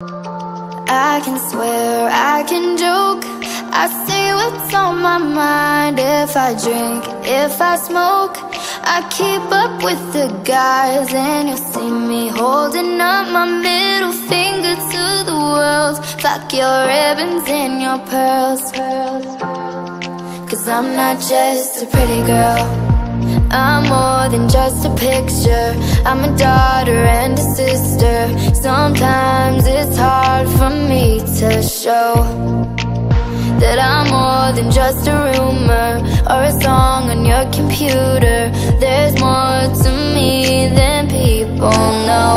I can swear, I can joke. I say what's on my mind If I drink, if I smoke. I keep up with the guys And you'll see me holding up my middle finger to the world. Fuck your ribbons and your pearls. Cause I'm not just a pretty girl. I'm more than just a picture. I'm a daughter and a sister to show That I'm more than just a rumor Or a song on your computer. There's more to me than people know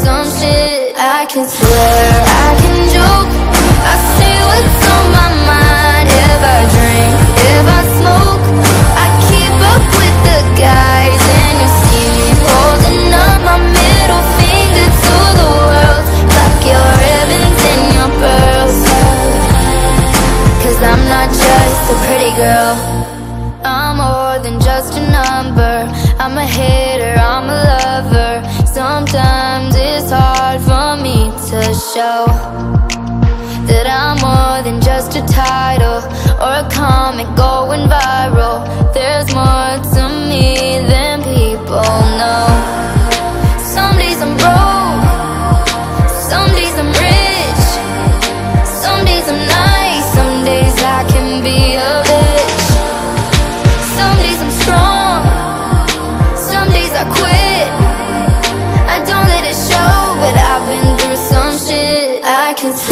some shit I can swear, I can joke. I say what's on my mind. If I drink, if I smoke I keep up with the guys. And you see me holding up my middle finger to the world. Like your ribbons and your pearls. Cause I'm not just a pretty girl. I'm more than just a number. I'm a hater, I'm a lover. Sometimes show That I'm more than just a title Or a comic going viral. There's more to me than people know. Some days I'm broke Some days I'm rich Some days I'm nice Some days I can be shit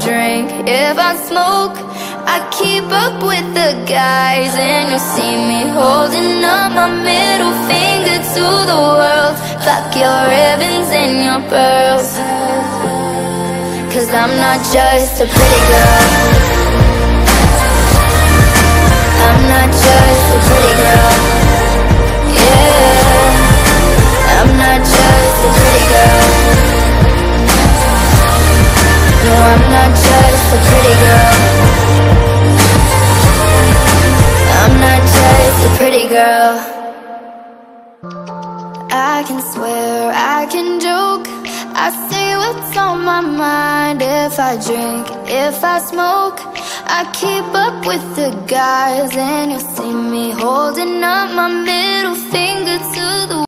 drink, if I smoke I keep up with the guys. And you see me holding up my middle finger to the world. Fuck your ribbons and your pearls. Cause I'm not just a pretty girl girl. I can swear, I can joke. I say what's on my mind If I drink, if I smoke. I keep up with the guys And you'll see me holding up my middle finger to the